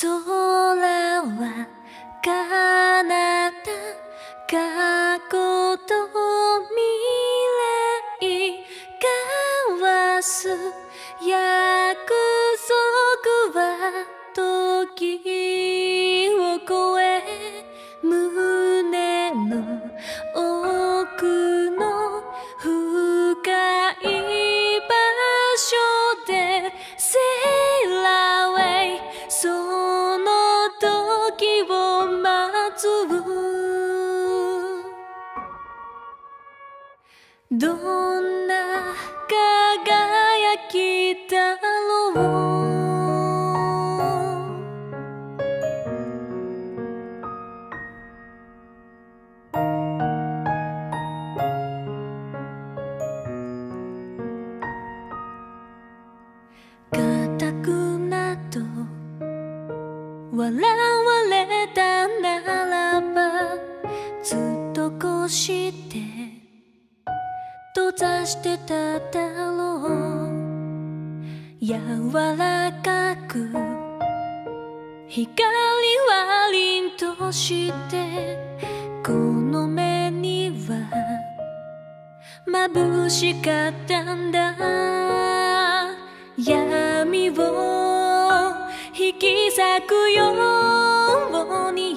空は彼方過去と未来交わす約束は時どんな輝きだろう？固くなと笑われたならばずっとこうして閉ざしてただろう柔らかく光は凛としてこの目には眩しかったんだ。闇を引き裂くように